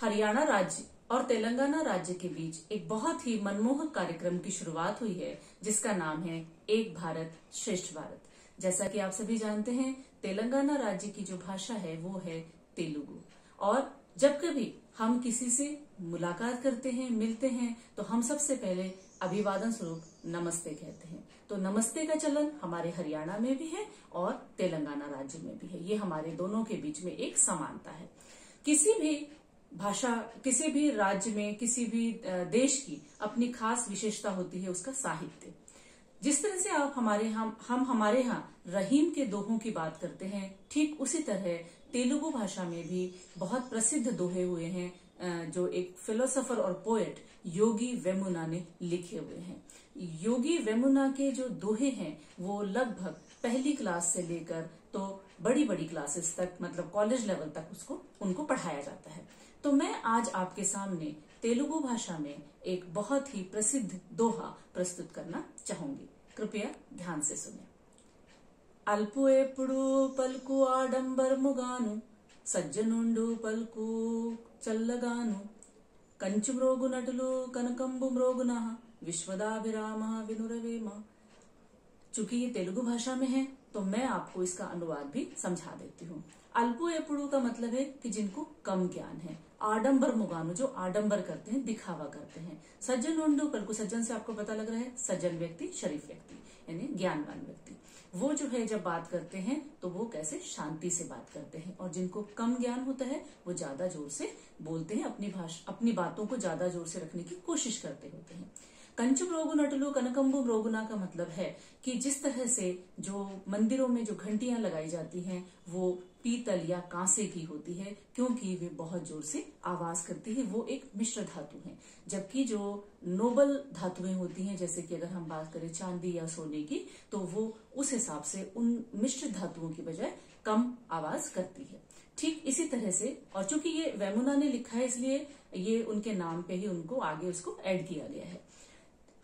हरियाणा राज्य और तेलंगाना राज्य के बीच एक बहुत ही मनमोहक कार्यक्रम की शुरुआत हुई है, जिसका नाम है एक भारत श्रेष्ठ भारत। जैसा कि आप सभी जानते हैं, तेलंगाना राज्य की जो भाषा है, वो है तेलुगु। और जब कभी हम किसी से मुलाकात करते हैं, मिलते हैं तो हम सबसे पहले अभिवादन स्वरूप नमस्ते कहते हैं। तो नमस्ते का चलन हमारे हरियाणा में भी है और तेलंगाना राज्य में भी है। ये हमारे दोनों के बीच में एक समानता है। किसी भी भाषा किसी भी राज्य में, किसी भी देश की अपनी खास विशेषता होती है उसका साहित्य। जिस तरह से आप हमारे हम हम हमारे यहाँ रहीम के दोहों की बात करते हैं, ठीक उसी तरह तेलुगु भाषा में भी बहुत प्रसिद्ध दोहे हुए हैं जो एक फिलोसोफर और पोएट योगी वेमुना ने लिखे हुए हैं। योगी वेमुना के जो दोहे हैं, वो लगभग पहली क्लास से लेकर तो बड़ी बड़ी क्लासेस तक मतलब कॉलेज लेवल तक उसको, उनको पढ़ाया जाता है। तो मैं आज आपके सामने तेलुगु भाषा में एक बहुत ही प्रसिद्ध दोहा प्रस्तुत करना चाहूंगी कृपया ध्यान से सुने అల్పు ఎప్పుడు పలుకు ఆడంబరముగాను సజ్జనుండు పలుకు చల్లగాను కంచు మ్రోగు నటులు కనకంబు మ్రోగున विश्वदाभिराम विनुरवेमा चूंकि ये तेलुगु भाषा में है तो मैं आपको इसका अनुवाद भी समझा देती हूँ। अल्पु एपुड़ू का मतलब है कि जिनको कम ज्ञान है। आडंबर मुगानु, जो आडंबर करते हैं, दिखावा करते हैं। सज्जन उंडू पलकु सज्जन से आपको पता लग रहा है, सज्जन व्यक्ति, शरीफ व्यक्ति, यानी ज्ञानवान व्यक्ति। वो जो है, जब बात करते हैं तो वो कैसे शांति से बात करते हैं। और जिनको कम ज्ञान होता है, वो ज़्यादा ज़ोर से बोलते हैं, अपनी भाषा, अपनी बातों को ज़्यादा ज़ोर से रखने की कोशिश करते होते हैं। कंचु रोगु नटलू कनकम्बु रोगुना का मतलब है कि जिस तरह से जो मंदिरों में जो घंटियाँ लगाई जाती हैं, वो पीतल या कांसे की होती है, क्योंकि वे बहुत ज़ोर से आवाज़ करती है, वो एक मिश्र धातु है। जबकि जो नोबल धातुएँ होती हैं, जैसे कि अगर हम बात करें चांदी या सोने की तो वो उस हिसाब से उन मिश्र धातुओं की बजाय कम आवाज़ करती है। ठीक इसी तरह से, और चूँकि ये वेमुना ने लिखा है, इसलिए ये उनके नाम पे ही उनको आगे उसको ऐड किया गया है।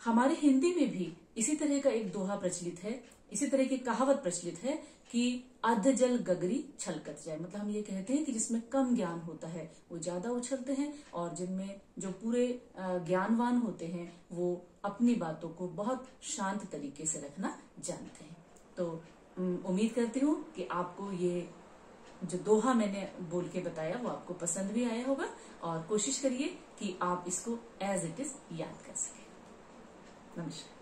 हमारे हिंदी में भी इसी तरह का एक दोहा प्रचलित है, इसी तरह की कहावत प्रचलित है कि अध जल गगरी छलकत जाए। मतलब हम ये कहते हैं कि जिसमें कम ज्ञान होता है, वो ज़्यादा उछलते हैं और जिनमें जो पूरे ज्ञानवान होते हैं, वो अपनी बातों को बहुत शांत तरीके से रखना जानते हैं। तो उम्मीद करती हूँ कि आपको ये जो दोहा मैंने बोल के बताया, वो आपको पसंद भी आया होगा और कोशिश करिए कि आप इसको एज इट इज़ याद कर सकें। 那么深